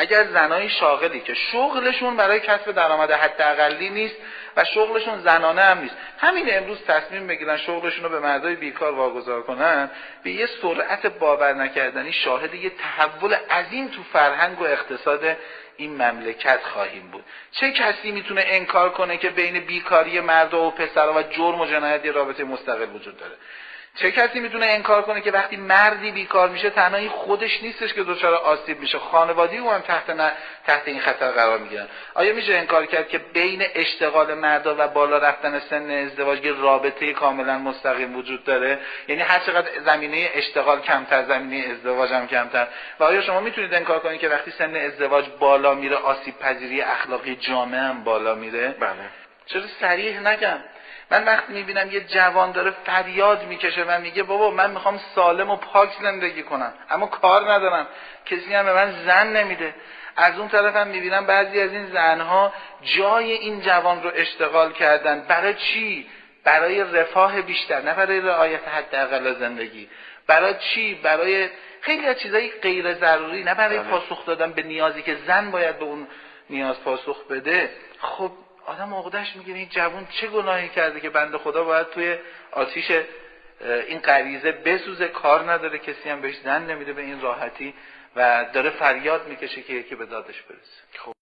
اگر زنای شاغلی که شغلشون برای کسب درآمد حداقلی نیست و شغلشون زنانه هم نیست. همین امروز تصمیم بگیرن شغلشون رو به مردای بیکار واگذار کنن به یه سرعت باور نکردنی شاهد یه تحول عظیم تو فرهنگ و اقتصاد این مملکت خواهیم بود. چه کسی می‌تونه انکار کنه که بین بیکاری مرد و پسرها و جرم و جنایت یه رابطه مستقل وجود داره؟ چه کسی می‌تونه انکار کنه که وقتی مردی بیکار میشه تنهایی خودش نیستش که دچار آسیب میشه. خانوادی او هم تحت, نه، تحت این خطر قرار می‌گیرن. آیا میشه انکار کرد که بین اشتغال مردا و بالا رفتن سن ازدواج یه رابطه کاملا مستقیم وجود داره؟ یعنی هر چقدر زمینه اشتغال کمتر زمینه ازدواج هم کمتر. و آیا شما می‌تونید انکار کنید که وقتی سن ازدواج بالا میره آسیب پذیری اخلاقی جامعه هم بالا میره؟ بله. چرا صریح نگم. من وقتی می‌بینم یه جوان داره فریاد می‌کشه و میگه بابا من می‌خوام سالم و پاک زندگی کنم اما کار ندارم کسی هم به من زن نمیده از اون طرف هم می‌بینم بعضی از این زنها جای این جوان رو اشتغال کردن برای چی؟ برای رفاه بیشتر نه برای رعایت حداقل زندگی برای چی؟ برای خیلی از چیزایی غیر ضروری نه برای بله. پاسخ دادن به نیازی که زن باید به اون نیاز پاسخ بده خب آدم عقدش میگه این جوون چه گناهی کرده که بنده خدا باید توی آتیش این غریزه بسوزه کار نداره کسی هم بهش زن نمیده به این راحتی و داره فریاد می‌کشه که یکی به دادش برسه.